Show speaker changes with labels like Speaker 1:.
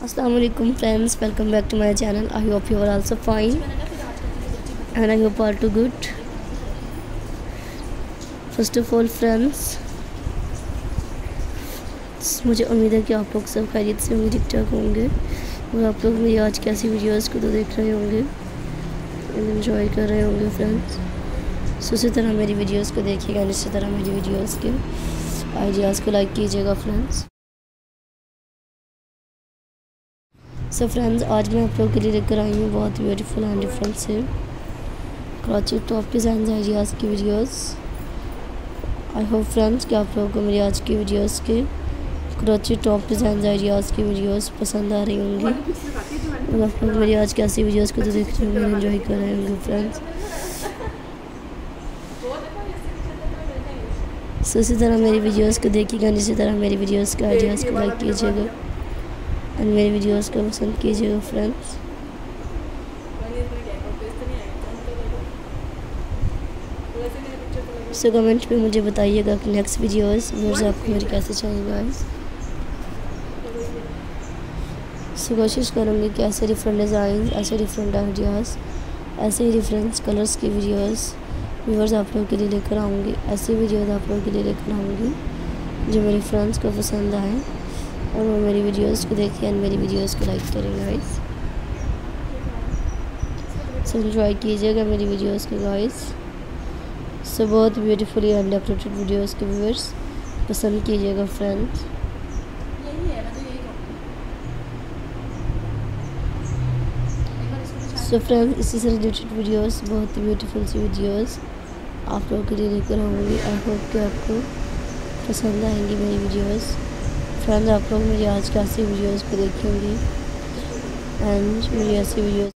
Speaker 1: वालेकुम friends welcome back to my channel I hope you are also fine and I hope are too good first of all friends मुझे उम्मीद है कि आप लोग सब खैरियत से होंगे ठीक ठाक होंगे। और आप लोग मेरी आज कैसी वीडियोस को तो देख रहे होंगे। इन्जॉय कर रहे होंगे फ्रेंड्स सो इसी तरह मेरी वीडियोस को देखिएगा इसी तरह मेरी वीडियोस के। आइडियाज़ को लाइक कीजिएगा फ्रेंड्स सो so फ्रेंड्स आज मैं आप लोगों के लिए लेकर आई हूँ बहुत ब्यूटीफुल एंड डिफरेंट से क्रॉची टॉप डिज़ाइन आइडियाज़ की वीडियोस आई होप फ्रेंड्स कि आप लोगों को मेरी आज की वीडियोस के क्रॉची टॉप डिज़ाइन आइडियाज़ की वीडियोस पसंद आ रही होंगी। और आप लोग मेरी आज की ऐसी वीडियोज़ को तो देख रहे होंगे इन्जॉय कर रहे होंगे फ्रेंड्स सो इसी तरह मेरी वीडियोस को देखिएगा, इसी तरह मेरी वीडियोस के आइडियाज़ को लाइक कीजिएगा। एंड मेरी वीडियोस को पसंद कीजिएगा फ्रेंड्स सो कमेंट पे मुझे बताइएगा कि नेक्स्ट वीडियोस व्यूअर्स आपको मेरी कैसे चाहिए गाइस सो कोशिश करूँगी कि ऐसे डिफरेंट डिज़ाइन ऐसे डिफरेंट आइडियाज़ ऐसे ही डिफरेंट कलर्स की वीडियोस व्यूअर्स आप लोगों के लिए लेकर आऊँगी, ऐसी वीडियोस आप लोगों के लिए लेकर आऊँगी जो मेरी फ्रेंड्स को पसंद आए. और वो मेरी वीडियोस को देखें एंड मेरी वीडियोस को लाइक करें गाइस सो कीजिएगा मेरी वीडियोस को गाइस सो बहुत ब्यूटीफुली एंड अपडेटेड वीडियोस के व्यूअर्स पसंद कीजिएगा फ्रेंड्स सो फ्रेंड्स इसी से रिलेटेड वीडियोस बहुत ही ब्यूटीफुल सी वीडियोस आप लोगों के लिए लेकर आऊँगी. आई होप कि आपको पसंद आएँगी मेरी वीडियोस फ्रेंड्स आप लोग मुझे आज कैसी वीडियोस को देखेंगे। एंड मुझे ऐसी वीडियोस